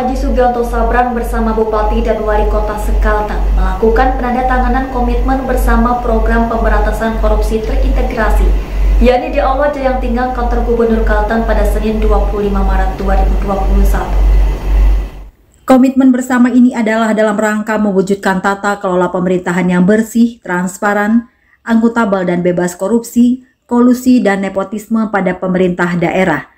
Haji Sugianto Sabran bersama Bupati dan Wali Kota Sekaltang melakukan penandatanganan komitmen bersama program pemberantasan korupsi terintegrasi yakni di Aula Jayang Tinggal kantor Gubernur Kalteng pada Senin 25 Maret 2021. Komitmen bersama ini adalah dalam rangka mewujudkan tata kelola pemerintahan yang bersih, transparan, akuntabel dan bebas korupsi, kolusi dan nepotisme pada pemerintah daerah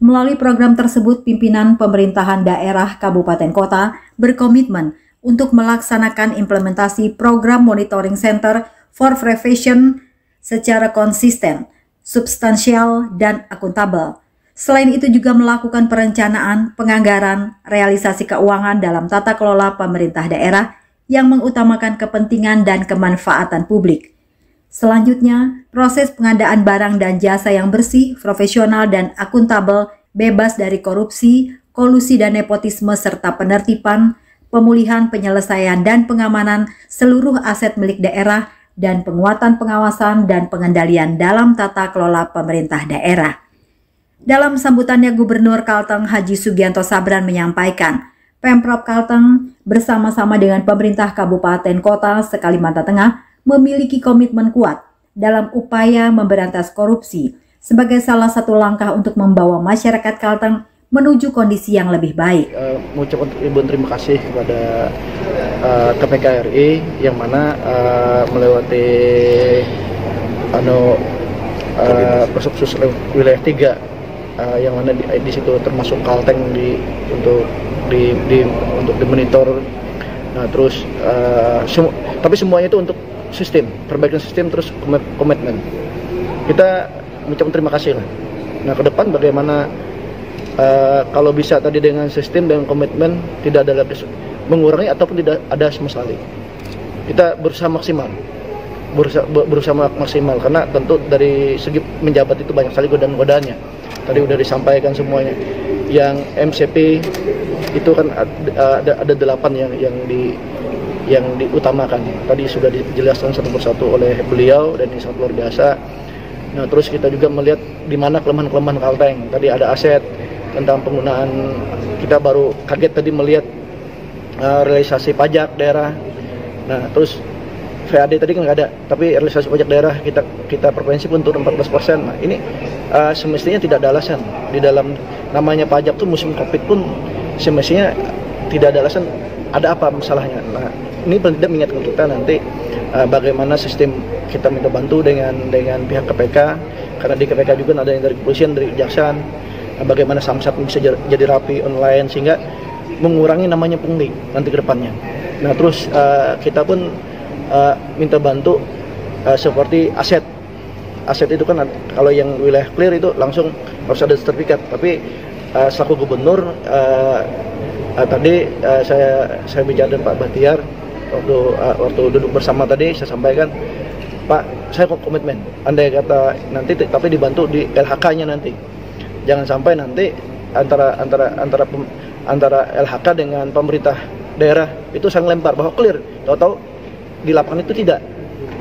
Melalui program tersebut, pimpinan pemerintahan daerah kabupaten kota berkomitmen untuk melaksanakan implementasi program monitoring center for prevention secara konsisten, substansial, dan akuntabel. Selain itu juga melakukan perencanaan, penganggaran, realisasi keuangan dalam tata kelola pemerintah daerah yang mengutamakan kepentingan dan kemanfaatan publik. Selanjutnya, proses pengadaan barang dan jasa yang bersih, profesional, dan akuntabel, bebas dari korupsi, kolusi dan nepotisme, serta penertiban, pemulihan, penyelesaian, dan pengamanan seluruh aset milik daerah, dan penguatan pengawasan dan pengendalian dalam tata kelola pemerintah daerah. Dalam sambutannya Gubernur Kalteng Haji Sugianto Sabran menyampaikan, Pemprov Kalteng bersama-sama dengan pemerintah kabupaten kota sekalimantan Tengah memiliki komitmen kuat dalam upaya memberantas korupsi sebagai salah satu langkah untuk membawa masyarakat Kalteng menuju kondisi yang lebih baik. Uh, mengucapkan ribuan terima kasih kepada uh, KPK RI yang mana uh, melewati ano uh, wilayah tiga uh, yang mana di, di situ termasuk Kalteng di untuk di, di untuk dimonitor. Nah terus uh, semu, tapi semuanya itu untuk sistem, perbaikan sistem terus komitmen. Kita mengucapkan terima kasih lah. Nah ke depan bagaimana uh, kalau bisa tadi dengan sistem dan komitmen tidak ada lagi mengurangi ataupun tidak ada sama sekali. Kita berusaha maksimal, berusaha, berusaha maksimal karena tentu dari segi menjabat itu banyak sekali godaan-godaannya. Tadi sudah disampaikan semuanya. Yang MCP itu kan ada ada delapan yang yang di yang diutamakan. Tadi sudah dijelaskan satu persatu oleh beliau dan ini sangat luar biasa. Nah, terus kita juga melihat di mana kelemahan-kelemahan Kalteng. Tadi ada aset tentang penggunaan kita baru kaget tadi melihat uh, realisasi pajak daerah. Nah, terus VAD tadi kan nggak ada, tapi realisasi pajak daerah kita kita provinsi pun turun 14%. Nah, ini uh, semestinya tidak ada alasan di dalam namanya pajak tuh musim Covid pun semestinya tidak ada alasan ada apa masalahnya. Nah, ini tidak mengingatkan kita nanti uh, bagaimana sistem kita minta bantu dengan dengan pihak KPK karena di KPK juga ada yang dari kepolisian dari kejaksaan uh, bagaimana samsat bisa jadi rapi online sehingga mengurangi namanya pungli nanti ke depannya. Nah terus uh, kita pun uh, minta bantu uh, seperti aset aset itu kan kalau yang wilayah clear itu langsung harus ada sertifikat tapi uh, selaku gubernur uh, uh, tadi uh, saya saya bicara dengan Pak Batiar waktu uh, waktu duduk bersama tadi saya sampaikan Pak saya kok komitmen. Andai kata nanti tapi dibantu di LHK-nya nanti. Jangan sampai nanti antara antara antara pem, antara LHK dengan pemerintah daerah itu sang lempar bahwa clear. Tahu-tahu di lapangan itu tidak.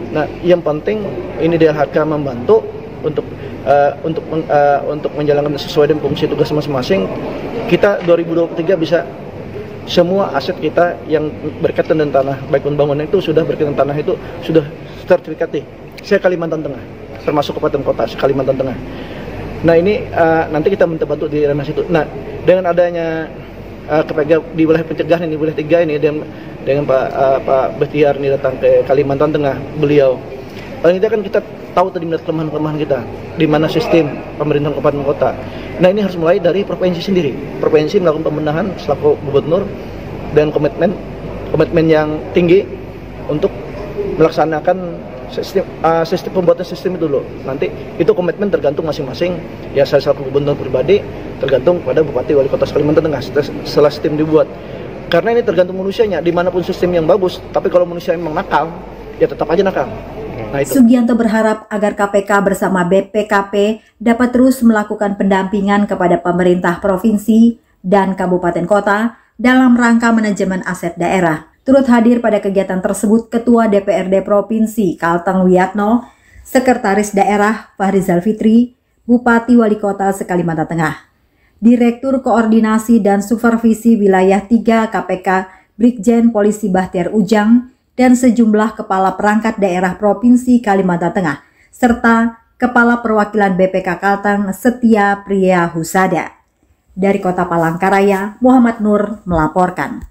Nah yang penting ini di LHK membantu untuk uh, untuk uh, untuk menjalankan sesuai dengan fungsi tugas masing-masing. Kita 2023 bisa semua aset kita yang berkaitan dengan tanah baik pembangunan itu sudah berkaitan tanah itu sudah sertifikat nih saya Kalimantan Tengah termasuk Kabupaten Kota Kalimantan Tengah. Nah ini uh, nanti kita minta bantu di ranah situ. Nah dengan adanya uh, di wilayah pencegahan ini wilayah tiga ini dengan dengan Pak uh, Pak Betiar ini datang ke Kalimantan Tengah beliau. Paling tidak kan kita tahu tadi melihat kelemahan-kelemahan kita di mana sistem pemerintahan kabupaten kota. Nah ini harus mulai dari provinsi sendiri. Provinsi melakukan pembenahan selaku gubernur dan komitmen komitmen yang tinggi untuk melaksanakan sistem uh, sistem pembuatan sistem itu dulu. Nanti itu komitmen tergantung masing-masing. Ya saya selaku gubernur pribadi tergantung pada bupati wali kota Kalimantan Tengah setelah sistem dibuat. Karena ini tergantung manusianya. Di mana pun sistem yang bagus, tapi kalau manusia memang nakal, ya tetap aja nakal. Nah, itu. Sugianto berharap agar KPK bersama BPKP dapat terus melakukan pendampingan kepada pemerintah provinsi dan kabupaten kota dalam rangka manajemen aset daerah. Turut hadir pada kegiatan tersebut Ketua DPRD Provinsi Kalteng Wiyatno, Sekretaris Daerah Fahrizal Fitri, Bupati Wali Kota Sekalimantan Tengah. Direktur Koordinasi dan Supervisi Wilayah 3 KPK Brigjen Polisi Bahtiar Ujang, dan sejumlah kepala perangkat daerah Provinsi Kalimantan Tengah, serta Kepala Perwakilan BPK Kalteng Setia Priya Husada. Dari Kota Palangkaraya, Muhammad Nur melaporkan.